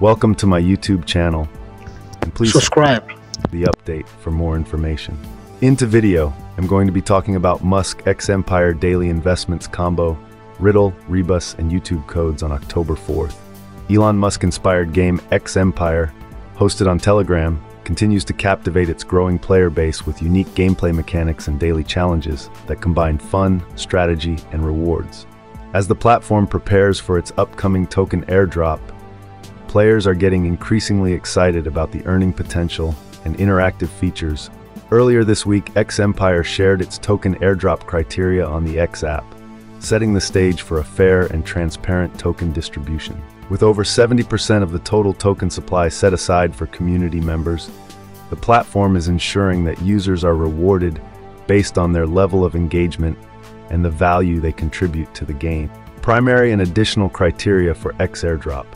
Welcome to my YouTube channel. And please subscribe the update for more information. Into video, I'm going to be talking about Musk X Empire Daily Investments combo, Riddle, Rebus, and YouTube codes on October 4th. Elon Musk-inspired game X Empire, hosted on Telegram, continues to captivate its growing player base with unique gameplay mechanics and daily challenges that combine fun, strategy, and rewards. As the platform prepares for its upcoming token airdrop, players are getting increasingly excited about the earning potential and interactive features. Earlier this week, X Empire shared its token airdrop criteria on the X app, setting the stage for a fair and transparent token distribution. With over 70% of the total token supply set aside for community members, the platform is ensuring that users are rewarded based on their level of engagement and the value they contribute to the game. Primary and additional criteria for X Airdrop.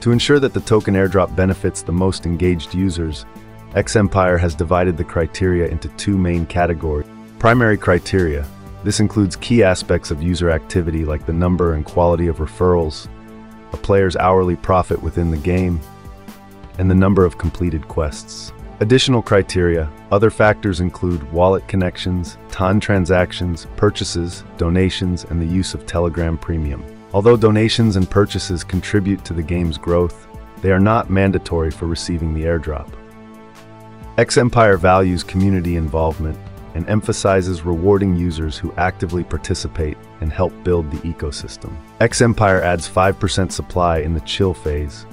To ensure that the token airdrop benefits the most engaged users, X Empire has divided the criteria into two main categories. Primary criteria. This includes key aspects of user activity like the number and quality of referrals, a player's hourly profit within the game, and the number of completed quests. Additional criteria, other factors include wallet connections, TON transactions, purchases, donations, and the use of Telegram Premium. Although donations and purchases contribute to the game's growth, they are not mandatory for receiving the airdrop. X Empire values community involvement and emphasizes rewarding users who actively participate and help build the ecosystem. X Empire adds 5% supply in the chill phase,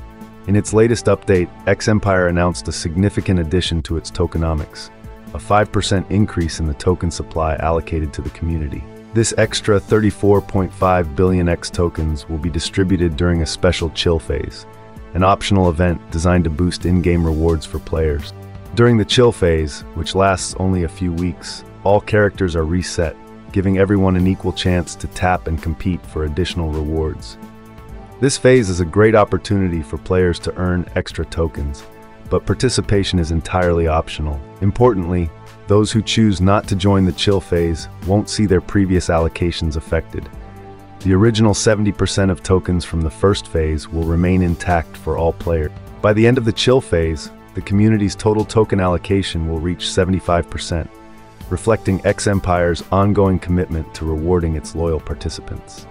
in its latest update, X Empire announced a significant addition to its tokenomics, a 5% increase in the token supply allocated to the community. This extra 34.5 billion X tokens will be distributed during a special chill phase, an optional event designed to boost in-game rewards for players. During the chill phase, which lasts only a few weeks, all characters are reset, giving everyone an equal chance to tap and compete for additional rewards. This phase is a great opportunity for players to earn extra tokens, but participation is entirely optional. Importantly, those who choose not to join the chill phase won't see their previous allocations affected. The original 70% of tokens from the first phase will remain intact for all players. By the end of the chill phase, the community's total token allocation will reach 75%, reflecting X Empire's ongoing commitment to rewarding its loyal participants.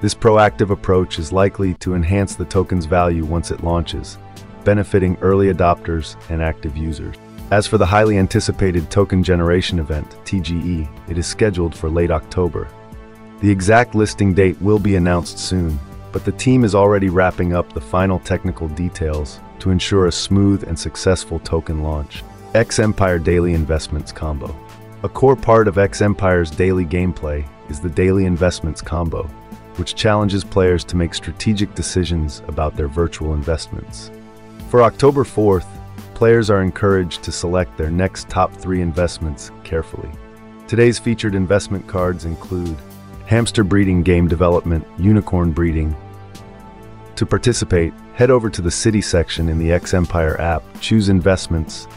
This proactive approach is likely to enhance the token's value once it launches, benefiting early adopters and active users. As for the highly anticipated Token Generation event, TGE, it is scheduled for late October. The exact listing date will be announced soon, but the team is already wrapping up the final technical details to ensure a smooth and successful token launch. X Empire Daily Investments Combo A core part of X Empire's daily gameplay is the Daily Investments Combo, which challenges players to make strategic decisions about their virtual investments. For October 4th, players are encouraged to select their next top three investments carefully. Today's featured investment cards include Hamster Breeding Game Development Unicorn Breeding. To participate, head over to the City section in the X Empire app, choose Investments,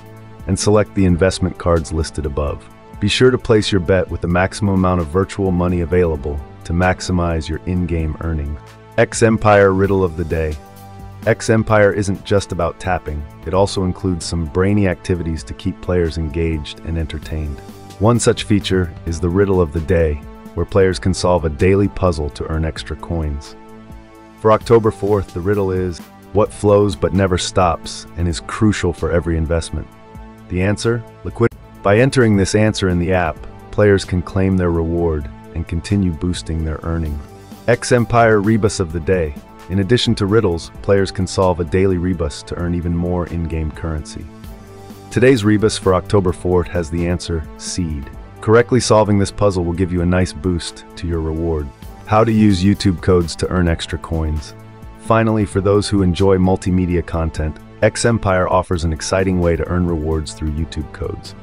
and select the investment cards listed above. Be sure to place your bet with the maximum amount of virtual money available to maximize your in-game earnings. X Empire Riddle of the Day X Empire isn't just about tapping, it also includes some brainy activities to keep players engaged and entertained. One such feature is the Riddle of the Day, where players can solve a daily puzzle to earn extra coins. For October 4th, the riddle is, what flows but never stops and is crucial for every investment? The answer? Liquidity. By entering this answer in the app, players can claim their reward and continue boosting their earning. X Empire Rebus of the Day. In addition to riddles, players can solve a daily rebus to earn even more in-game currency. Today's rebus for October 4th has the answer seed. Correctly solving this puzzle will give you a nice boost to your reward. How to use YouTube codes to earn extra coins. Finally, for those who enjoy multimedia content, X Empire offers an exciting way to earn rewards through YouTube codes.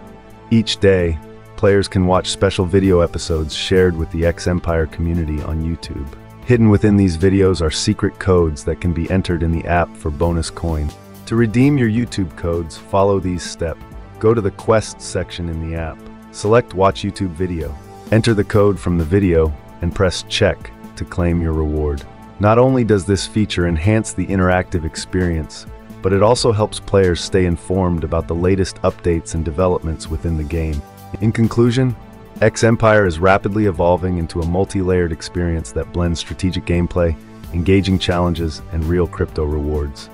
Each day, players can watch special video episodes shared with the X Empire community on YouTube. Hidden within these videos are secret codes that can be entered in the app for bonus coin. To redeem your YouTube codes, follow these steps. Go to the Quest section in the app. Select Watch YouTube Video. Enter the code from the video and press Check to claim your reward. Not only does this feature enhance the interactive experience, but it also helps players stay informed about the latest updates and developments within the game. In conclusion, X Empire is rapidly evolving into a multi-layered experience that blends strategic gameplay, engaging challenges, and real crypto rewards.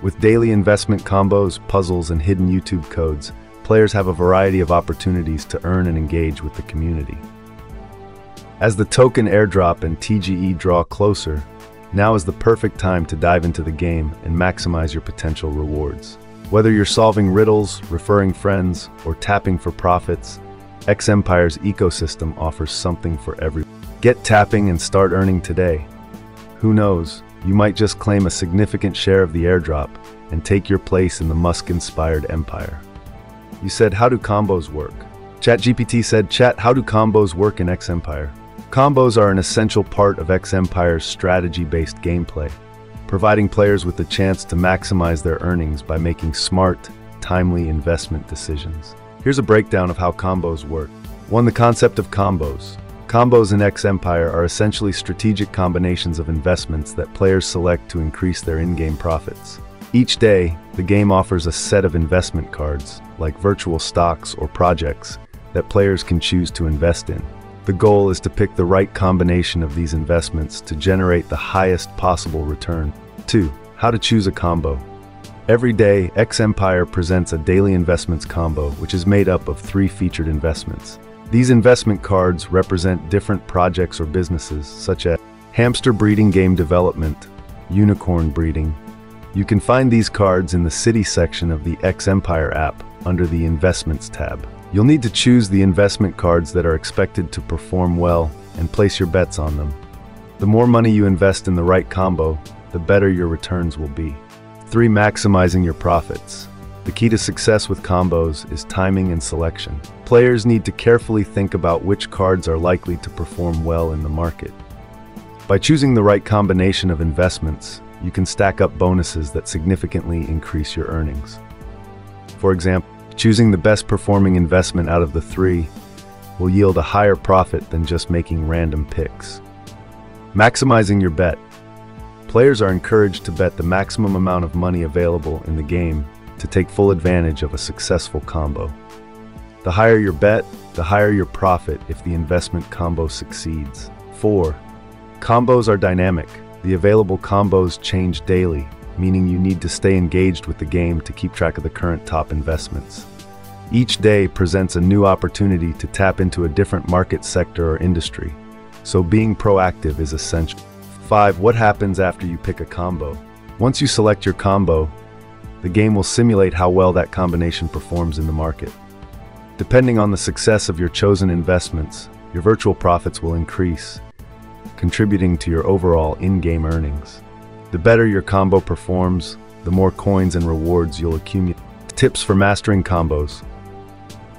With daily investment combos, puzzles, and hidden YouTube codes, players have a variety of opportunities to earn and engage with the community. As the token airdrop and TGE draw closer, now is the perfect time to dive into the game and maximize your potential rewards. Whether you're solving riddles, referring friends, or tapping for profits, X Empire's ecosystem offers something for everyone. Get tapping and start earning today. Who knows, you might just claim a significant share of the airdrop and take your place in the Musk-inspired empire. You said, how do combos work? ChatGPT said, chat, how do combos work in X Empire? Combos are an essential part of X Empire's strategy-based gameplay, providing players with the chance to maximize their earnings by making smart, timely investment decisions. Here's a breakdown of how combos work. 1. The concept of combos. Combos in X Empire are essentially strategic combinations of investments that players select to increase their in-game profits. Each day, the game offers a set of investment cards, like virtual stocks or projects, that players can choose to invest in. The goal is to pick the right combination of these investments to generate the highest possible return. 2. How to choose a combo. Every day, X Empire presents a daily investments combo, which is made up of three featured investments. These investment cards represent different projects or businesses, such as hamster breeding game development, unicorn breeding. You can find these cards in the city section of the X Empire app under the Investments tab. You'll need to choose the investment cards that are expected to perform well and place your bets on them. The more money you invest in the right combo, the better your returns will be. 3. Maximizing your profits. The key to success with combos is timing and selection. Players need to carefully think about which cards are likely to perform well in the market. By choosing the right combination of investments, you can stack up bonuses that significantly increase your earnings. For example, choosing the best performing investment out of the three will yield a higher profit than just making random picks. Maximizing your bet. Players are encouraged to bet the maximum amount of money available in the game to take full advantage of a successful combo. The higher your bet, the higher your profit if the investment combo succeeds. 4. Combos are dynamic. The available combos change daily, meaning you need to stay engaged with the game to keep track of the current top investments. Each day presents a new opportunity to tap into a different market sector or industry, so being proactive is essential. 5. What happens after you pick a combo? Once you select your combo, the game will simulate how well that combination performs in the market. Depending on the success of your chosen investments, your virtual profits will increase, contributing to your overall in-game earnings. The better your combo performs, the more coins and rewards you'll accumulate. Tips for mastering combos.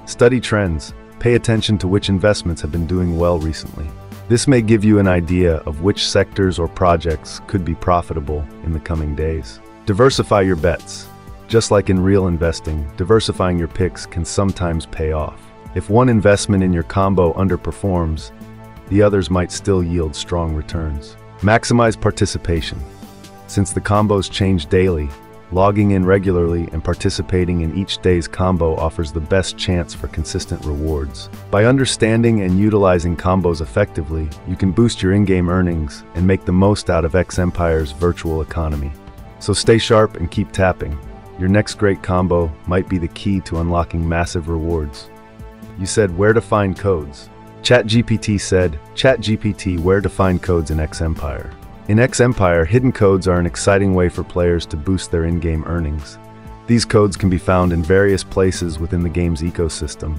Study trends. Pay attention to which investments have been doing well recently. This may give you an idea of which sectors or projects could be profitable in the coming days. Diversify your bets. Just like in real investing, diversifying your picks can sometimes pay off. If one investment in your combo underperforms, the others might still yield strong returns. Maximize participation. Since the combos change daily, logging in regularly and participating in each day's combo offers the best chance for consistent rewards. By understanding and utilizing combos effectively, you can boost your in-game earnings and make the most out of X Empire's virtual economy. So stay sharp and keep tapping. Your next great combo might be the key to unlocking massive rewards. You said where to find codes. ChatGPT said, ChatGPT where to find codes in X Empire. In X Empire, hidden codes are an exciting way for players to boost their in-game earnings. These codes can be found in various places within the game's ecosystem,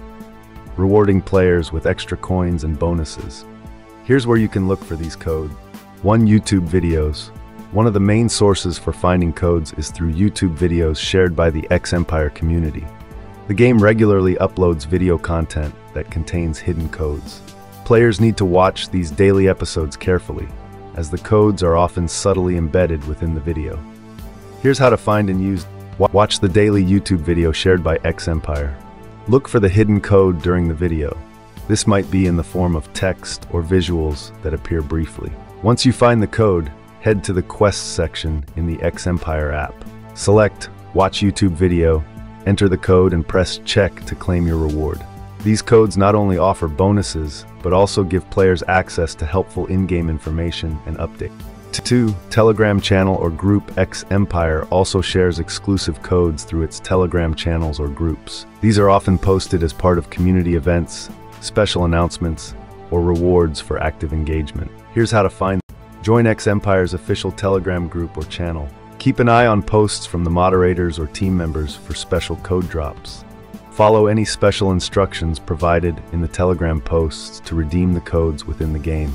rewarding players with extra coins and bonuses. Here's where you can look for these codes. 1. YouTube videos. One of the main sources for finding codes is through YouTube videos shared by the X Empire community. The game regularly uploads video content that contains hidden codes. Players need to watch these daily episodes carefully, as the codes are often subtly embedded within the video. Here's how to find and use. Watch the daily YouTube video shared by X Empire. Look for the hidden code during the video. This might be in the form of text or visuals that appear briefly. Once you find the code, head to the Quests section in the X Empire app. Select Watch YouTube Video, enter the code and press Check to claim your reward. These codes not only offer bonuses, but also give players access to helpful in-game information and updates. 2. Telegram channel or group X Empire also shares exclusive codes through its Telegram channels or groups. These are often posted as part of community events, special announcements, or rewards for active engagement. Here's how to find them. Join X Empire's official Telegram group or channel. Keep an eye on posts from the moderators or team members for special code drops. Follow any special instructions provided in the Telegram posts to redeem the codes within the game.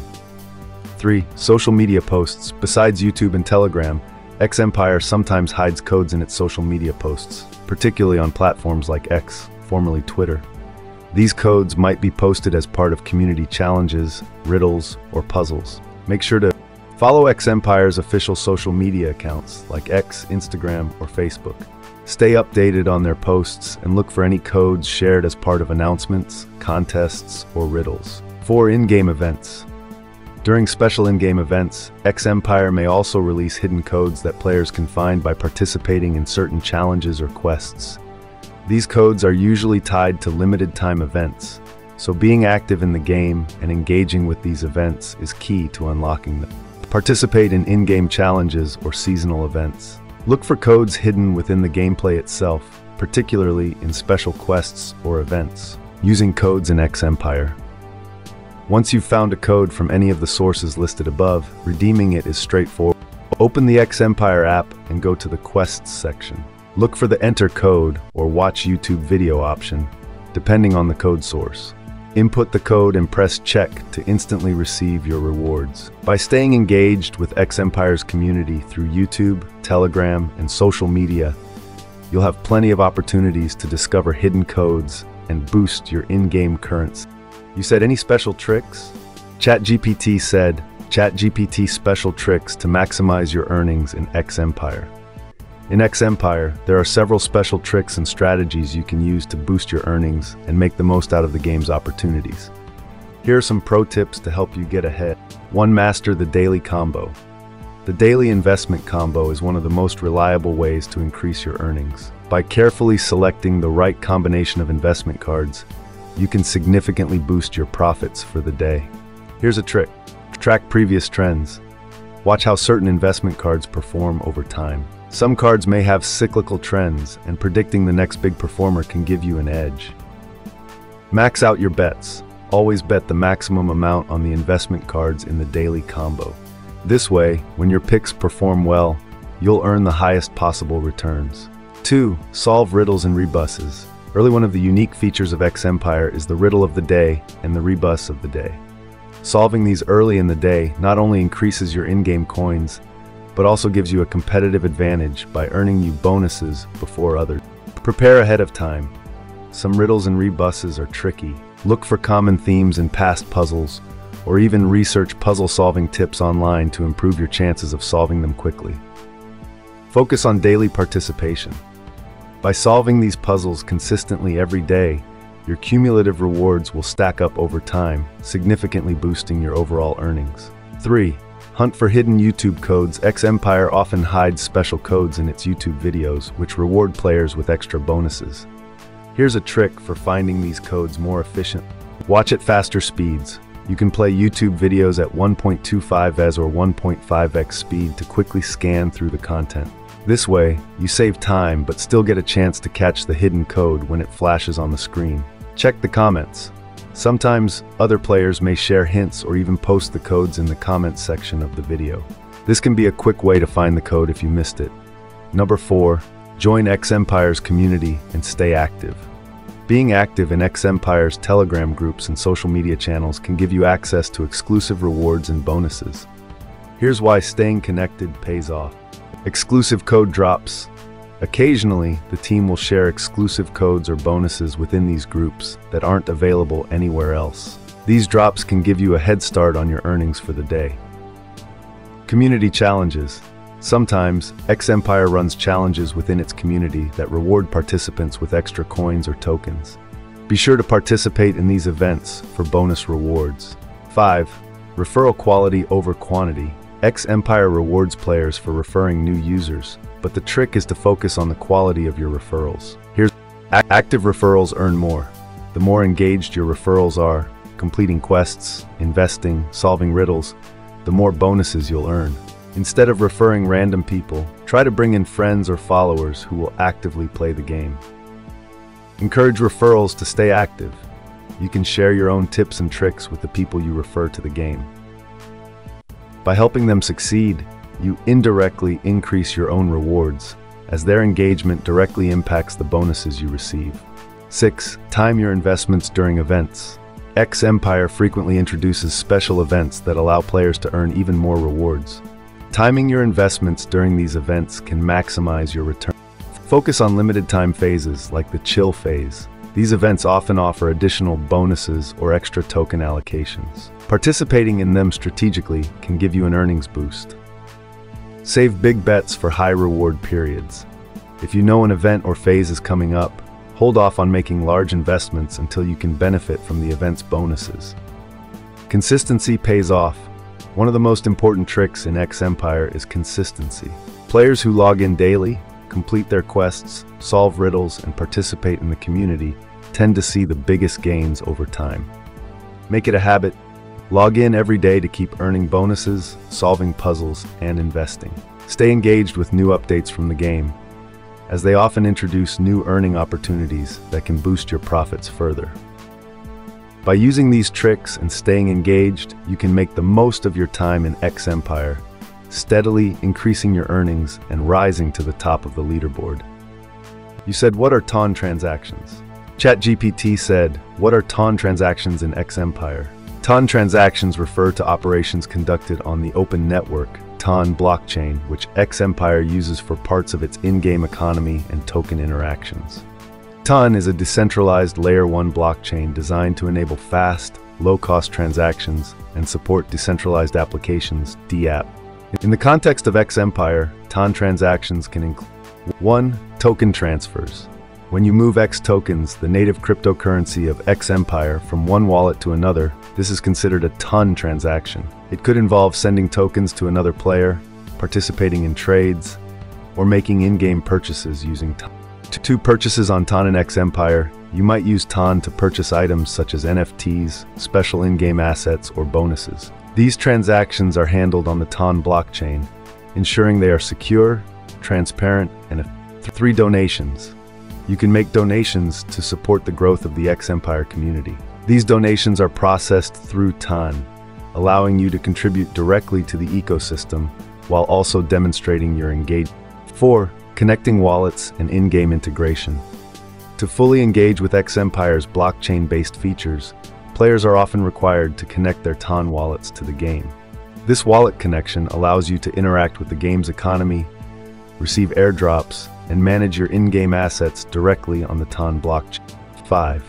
3. Social media posts. Besides YouTube and Telegram, X Empire sometimes hides codes in its social media posts, particularly on platforms like X, formerly Twitter. These codes might be posted as part of community challenges, riddles, or puzzles. Make sure to follow X Empire's official social media accounts like X, Instagram, or Facebook. Stay updated on their posts and look for any codes shared as part of announcements, contests, or riddles. For In-game events. During special in-game events, X Empire may also release hidden codes that players can find by participating in certain challenges or quests. These codes are usually tied to limited time events, so being active in the game and engaging with these events is key to unlocking them. Participate in in-game challenges or seasonal events. Look for codes hidden within the gameplay itself, particularly in special quests or events, using codes in X Empire. Once you've found a code from any of the sources listed above, redeeming it is straightforward. Open the X Empire app and go to the Quests section. Look for the Enter Code or Watch YouTube Video option, depending on the code source. Input the code and press Check to instantly receive your rewards. By staying engaged with X Empire's community through YouTube, Telegram, and social media, you'll have plenty of opportunities to discover hidden codes and boost your in-game currency. You said any special tricks? ChatGPT said, ChatGPT special tricks to maximize your earnings in X Empire. In X Empire, there are several special tricks and strategies you can use to boost your earnings and make the most out of the game's opportunities. Here are some pro tips to help you get ahead. 1. Master the daily combo. The daily investment combo is one of the most reliable ways to increase your earnings. By carefully selecting the right combination of investment cards, you can significantly boost your profits for the day. Here's a trick. Track previous trends. Watch how certain investment cards perform over time. Some cards may have cyclical trends, and predicting the next big performer can give you an edge. Max out your bets. Always bet the maximum amount on the investment cards in the daily combo. This way, when your picks perform well, you'll earn the highest possible returns. 2. Solve riddles and rebuses. Early one of the unique features of X Empire is the riddle of the day and the rebus of the day. Solving these early in the day not only increases your in-game coins, but also gives you a competitive advantage by earning you bonuses before others. Prepare ahead of time. Some riddles and rebuses are tricky. Look for common themes in past puzzles, or even research puzzle-solving tips online to improve your chances of solving them quickly. Focus on daily participation. By solving these puzzles consistently every day, your cumulative rewards will stack up over time, significantly boosting your overall earnings. 3. Hunt for hidden YouTube codes. X Empire often hides special codes in its YouTube videos, which reward players with extra bonuses. Here's a trick for finding these codes more efficient. Watch at faster speeds. You can play YouTube videos at 1.25x or 1.5x speed to quickly scan through the content. This way, you save time but still get a chance to catch the hidden code when it flashes on the screen. Check the comments. Sometimes, other players may share hints or even post the codes in the comments section of the video. This can be a quick way to find the code if you missed it. Number 4. Join X Empire's community and stay active. Being active in X Empire's Telegram groups and social media channels can give you access to exclusive rewards and bonuses. Here's why staying connected pays off. Exclusive code drops, Occasionally, the team will share exclusive codes or bonuses within these groups that aren't available anywhere else. These drops can give you a head start on your earnings for the day. Community Challenges Sometimes, X Empire runs challenges within its community that reward participants with extra coins or tokens. Be sure to participate in these events for bonus rewards. 5. Referral quality over quantity. X Empire rewards players for referring new users, but the trick is to focus on the quality of your referrals. Here's active referrals earn more. The more engaged your referrals are, completing quests, investing, solving riddles, the more bonuses you'll earn. Instead of referring random people, try to bring in friends or followers who will actively play the game. Encourage referrals to stay active. You can share your own tips and tricks with the people you refer to the game. By helping them succeed, you indirectly increase your own rewards, as their engagement directly impacts the bonuses you receive. 6. Time your investments during events. X Empire frequently introduces special events that allow players to earn even more rewards. Timing your investments during these events can maximize your return. Focus on limited time phases like the chill phase. These events often offer additional bonuses or extra token allocations. Participating in them strategically can give you an earnings boost. Save big bets for high reward periods. If you know an event or phase is coming up, hold off on making large investments until you can benefit from the event's bonuses. Consistency pays off. One of the most important tricks in X Empire is consistency. Players who log in daily, complete their quests, solve riddles, and participate in the community tend to see the biggest gains over time. Make it a habit. Log in every day to keep earning bonuses, solving puzzles, and investing. Stay engaged with new updates from the game as they often introduce new earning opportunities that can boost your profits further. By using these tricks and staying engaged, you can make the most of your time in X Empire, steadily increasing your earnings and rising to the top of the leaderboard. You said, what are TON transactions? ChatGPT said, what are TON transactions in X Empire? TON transactions refer to operations conducted on the open network TON blockchain, which X Empire uses for parts of its in-game economy and token interactions. TON is a decentralized Layer 1 blockchain designed to enable fast, low-cost transactions and support decentralized applications DApp. In the context of X Empire, TON transactions can include 1. Token transfers. When you move X tokens, the native cryptocurrency of X Empire, from one wallet to another, this is considered a TON transaction. It could involve sending tokens to another player, participating in trades, or making in-game purchases using TON. To purchases on TON and X Empire, you might use TON to purchase items such as NFTs, special in-game assets, or bonuses. These transactions are handled on the TON blockchain, ensuring they are secure, transparent, and three donations. You can make donations to support the growth of the X Empire community. These donations are processed through TON, allowing you to contribute directly to the ecosystem while also demonstrating your engagement. 4. Connecting wallets and in-game integration. To fully engage with X Empire's blockchain-based features, players are often required to connect their TON wallets to the game. This wallet connection allows you to interact with the game's economy, receive airdrops, and manage your in-game assets directly on the TON blockchain. 5.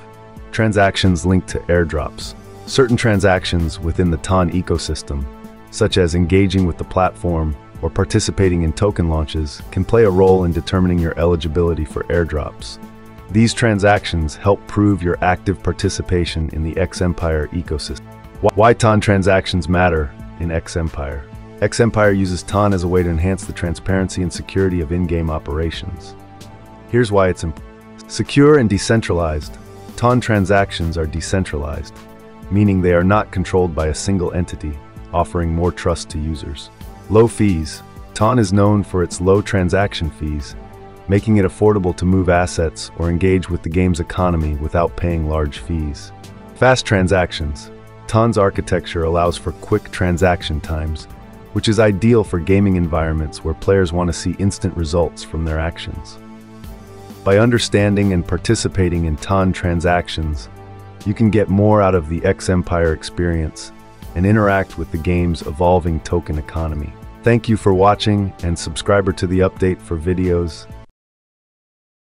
Transactions linked to airdrops. Certain transactions within the TON ecosystem, such as engaging with the platform or participating in token launches, can play a role in determining your eligibility for airdrops. These transactions help prove your active participation in the X Empire ecosystem. Why TON transactions matter in X Empire. X Empire uses TON as a way to enhance the transparency and security of in-game operations. Here's why it's. Secure and decentralized, TON transactions are decentralized, meaning they are not controlled by a single entity, offering more trust to users. Low fees. TON is known for its low transaction fees, making it affordable to move assets or engage with the game's economy without paying large fees. Fast transactions. TON's architecture allows for quick transaction times, which is ideal for gaming environments where players want to see instant results from their actions. By understanding and participating in TON transactions, you can get more out of the X Empire experience and interact with the game's evolving token economy. Thank you for watching and subscriber to the update for videos